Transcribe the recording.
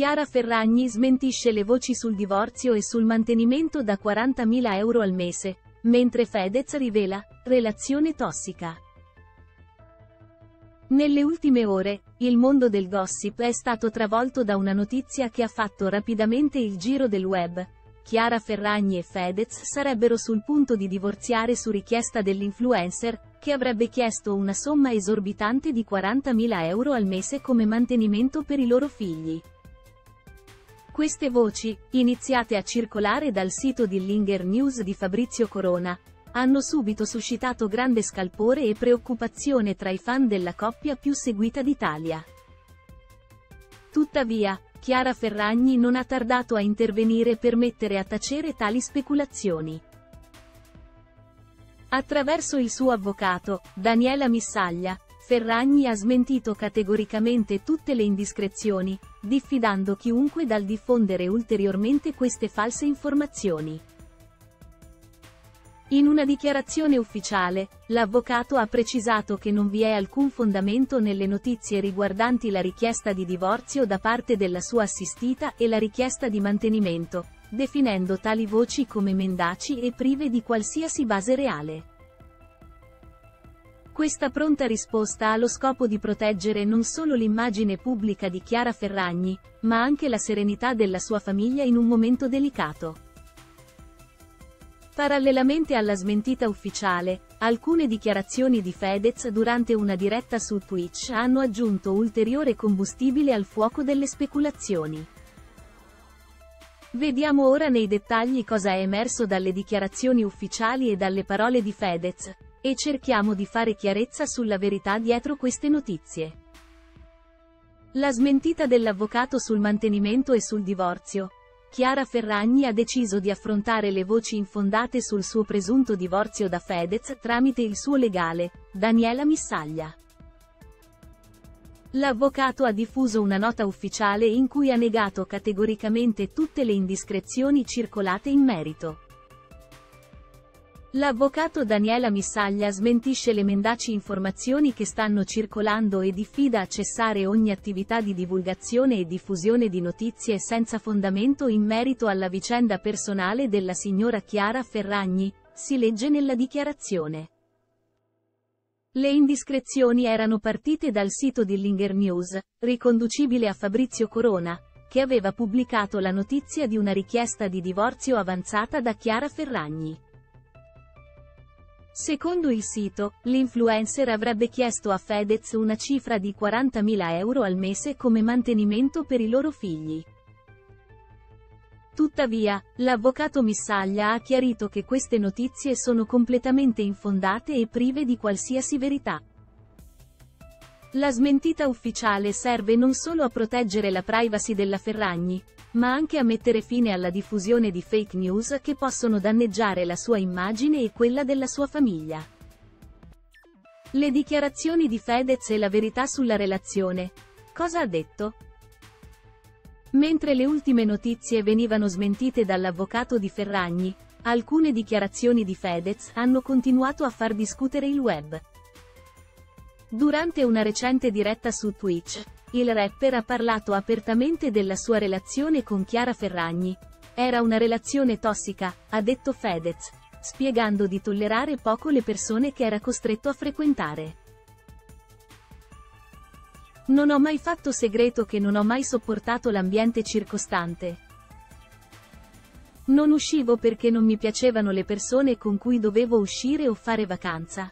Chiara Ferragni smentisce le voci sul divorzio e sul mantenimento da 40.000 euro al mese, mentre Fedez rivela, relazione tossica. Nelle ultime ore, il mondo del gossip è stato travolto da una notizia che ha fatto rapidamente il giro del web. Chiara Ferragni e Fedez sarebbero sul punto di divorziare su richiesta dell'influencer, che avrebbe chiesto una somma esorbitante di 40.000 euro al mese come mantenimento per i loro figli. Queste voci, iniziate a circolare dal sito di Linger News di Fabrizio Corona, hanno subito suscitato grande scalpore e preoccupazione tra i fan della coppia più seguita d'Italia. Tuttavia, Chiara Ferragni non ha tardato a intervenire per mettere a tacere tali speculazioni. Attraverso il suo avvocato, Daniela Missaglia, Ferragni ha smentito categoricamente tutte le indiscrezioni, diffidando chiunque dal diffondere ulteriormente queste false informazioni. In una dichiarazione ufficiale, l'avvocato ha precisato che non vi è alcun fondamento nelle notizie riguardanti la richiesta di divorzio da parte della sua assistita e la richiesta di mantenimento, definendo tali voci come mendaci e prive di qualsiasi base reale. Questa pronta risposta ha lo scopo di proteggere non solo l'immagine pubblica di Chiara Ferragni, ma anche la serenità della sua famiglia in un momento delicato. Parallelamente alla smentita ufficiale, alcune dichiarazioni di Fedez durante una diretta su Twitch hanno aggiunto ulteriore combustibile al fuoco delle speculazioni. Vediamo ora nei dettagli cosa è emerso dalle dichiarazioni ufficiali e dalle parole di Fedez, e cerchiamo di fare chiarezza sulla verità dietro queste notizie. La smentita dell'avvocato sul mantenimento e sul divorzio, Chiara Ferragni ha deciso di affrontare le voci infondate sul suo presunto divorzio da Fedez tramite il suo legale, Daniela Missaglia. L'avvocato ha diffuso una nota ufficiale in cui ha negato categoricamente tutte le indiscrezioni circolate in merito. L'avvocato Daniela Missaglia smentisce le mendaci informazioni che stanno circolando e diffida a cessare ogni attività di divulgazione e diffusione di notizie senza fondamento in merito alla vicenda personale della signora Chiara Ferragni, si legge nella dichiarazione. Le indiscrezioni erano partite dal sito di Linger News, riconducibile a Fabrizio Corona, che aveva pubblicato la notizia di una richiesta di divorzio avanzata da Chiara Ferragni. Secondo il sito, l'influencer avrebbe chiesto a Fedez una cifra di 40.000 euro al mese come mantenimento per i loro figli. Tuttavia, l'avvocato Missaglia ha chiarito che queste notizie sono completamente infondate e prive di qualsiasi verità. La smentita ufficiale serve non solo a proteggere la privacy della Ferragni, ma anche a mettere fine alla diffusione di fake news che possono danneggiare la sua immagine e quella della sua famiglia. Le dichiarazioni di Fedez e la verità sulla relazione. Cosa ha detto? Mentre le ultime notizie venivano smentite dall'avvocato di Ferragni, alcune dichiarazioni di Fedez hanno continuato a far discutere il web. Durante una recente diretta su Twitch, il rapper ha parlato apertamente della sua relazione con Chiara Ferragni. Era una relazione tossica, ha detto Fedez, spiegando di tollerare poco le persone che era costretto a frequentare. Non ho mai fatto segreto che non ho mai sopportato l'ambiente circostante. Non uscivo perché non mi piacevano le persone con cui dovevo uscire o fare vacanza.